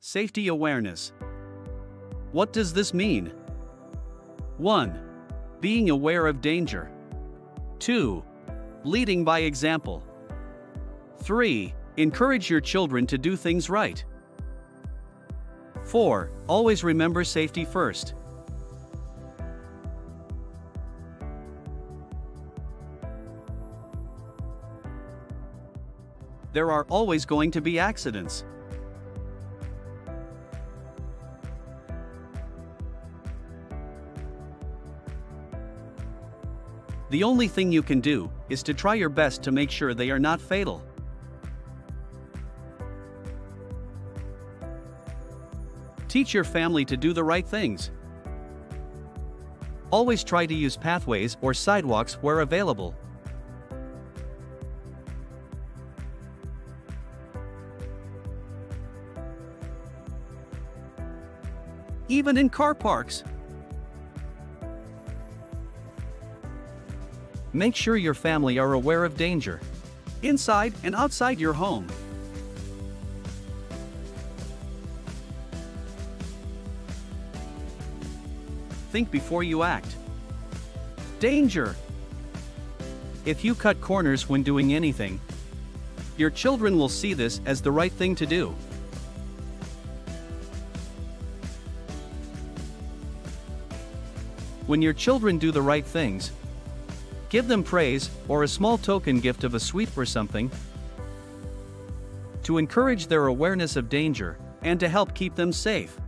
Safety awareness. What does this mean? 1. Being aware of danger. 2. Leading by example. 3. Encourage your children to do things right. 4. Always remember safety first. There are always going to be accidents. The only thing you can do is to try your best to make sure they are not fatal. Teach your family to do the right things. Always try to use pathways or sidewalks where available. Even in car parks. Make sure your family are aware of danger. Inside and outside your home. Think before you act. Danger! If you cut corners when doing anything, your children will see this as the right thing to do. When your children do the right things, give them praise or a small token gift of a sweet or something to encourage their awareness of danger and to help keep them safe.